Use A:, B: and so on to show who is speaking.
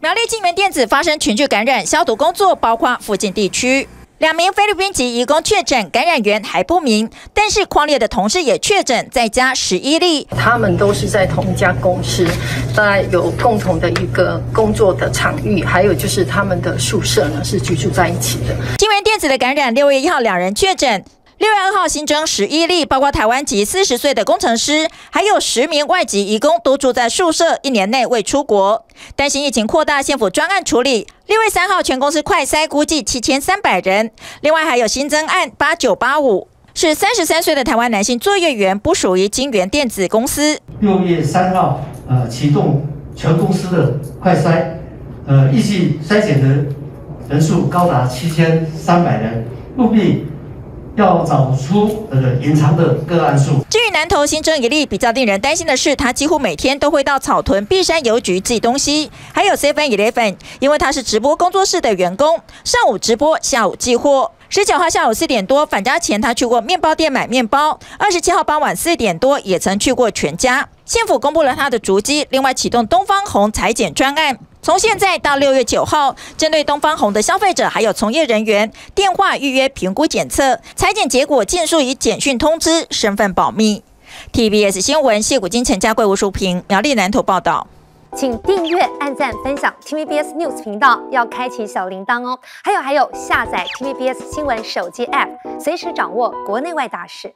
A: 苗栗金源电子发生群聚感染，消毒工作包括附近地区。两名菲律宾籍移工确诊，感染源还不明。但是矿列的同事也确诊，在家十一例。
B: 他们都是在同一家公司，当然有共同的一个工作的场域，还有就是他们的宿舍呢是居住在一起的。
A: 金源电子的感染，六月一号两人确诊。六月二号新增十一例，包括台湾籍四十岁的工程师，还有十名外籍移工都住在宿舍，一年内未出国。担心疫情扩大，县府专案处理。六月三号全公司快筛估计七千三百人。另外还有新增案八九八五，是三十三岁的台湾男性作业员，不属于金源电子公司。
C: 六月三号，呃，启动全公司的快筛，呃，预计筛检的人数高达七千三百人，务必。要找出呃隐藏的个案数。
A: 至于南投新增一例，比较令人担心的是，他几乎每天都会到草屯碧山邮局寄东西，还有 Seven Eleven，因为他是直播工作室的员工，上午直播，下午寄货。十九号下午四点多返家前，他去过面包店买面包。二十七号傍晚四点多，也曾去过全家。县府公布了他的足迹，另外启动东方红裁剪专案。从现在到六月九号，针对东方红的消费者还有从业人员，电话预约评估检测，裁剪结果尽数以简讯通知，身份保密。TBS 新闻谢古金陈家贵吴淑平苗栗南投报道，
D: 请订阅、按赞、分享 TVBS News 频道，要开启小铃铛哦。还有还有，下载 TVBS 新闻手机 App，随时掌握国内外大事。